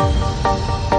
Música